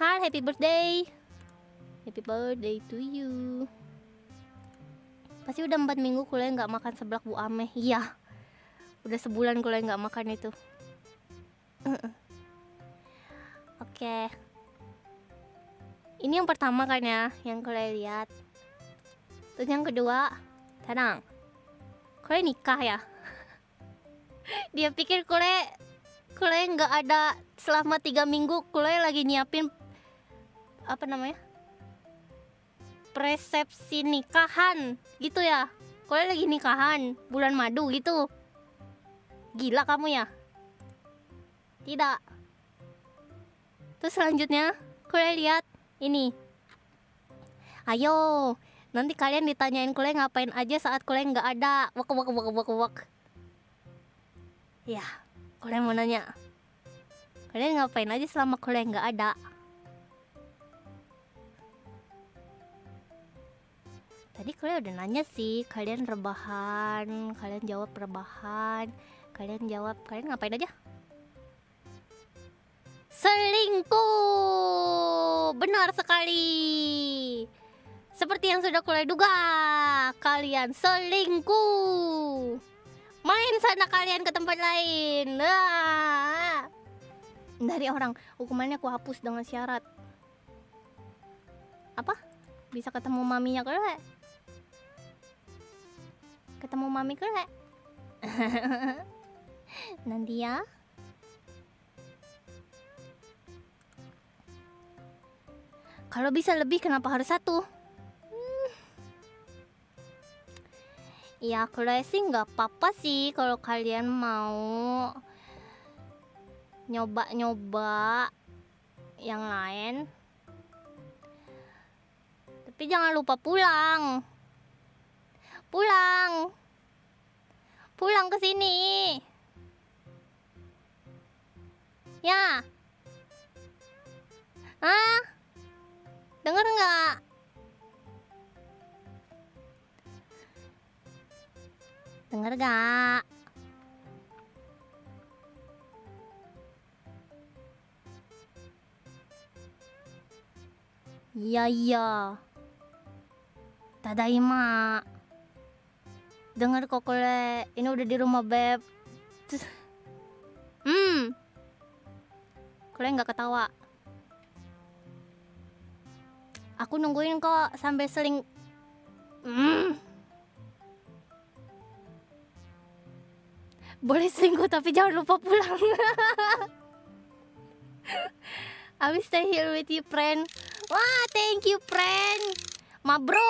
Kal, happy birthday. Happy birthday to you. Pasti udah empat minggu kuliah nggak makan seblak Bu Ameh. Iya. Udah sebulan kuliah nggak makan itu. Oke. Ini yang pertama kan ya, yang kuliah lihat. Terus yang kedua, tenang. Kuliah nikah ya. Dia pikir kuliah kuliah nggak ada selama tiga minggu kuliah lagi nyiapin apa namanya presepsi nikahan gitu ya. Kuliah lagi nikahan bulan madu gitu. Gila kamu ya? Tidak. Terus selanjutnya kuliah lihat ini. Ayo nanti kalian ditanyain kuliah ngapain aja saat kuliah nggak ada. Wak wak wak wak wak. Ya kalian mau nanya kalian ngapain aja selama kalian nggak ada? Tadi kalian udah nanya sih kalian rebahan kalian jawab rebahan kalian jawab kalian ngapain aja? Selingkuh benar sekali. Seperti yang sudah kalian duga kalian selingkuh main sana kalian ke tempat lain. Ah. dari orang hukumannya aku hapus dengan syarat. Apa? Bisa ketemu maminya kele ketemu mami kele nanti ya. Kalau bisa lebih kenapa harus satu Ya kalau sih nggak apa-apa sih kalau kalian mau nyoba-nyoba yang lain. Tapi jangan lupa pulang. Pulang. Pulang ke sini. Ya. Ah? Dengar nggak? Dengar gak? Iya iya. Tadaima. Dengar kok kole, ini udah di rumah beb. Hmm. Kole nggak ketawa. Aku nungguin kok sampai seling. Hmm. Boleh selingkuh tapi jangan lupa pulang. I will stay here with you friend. Wah thank you friend. Ma bro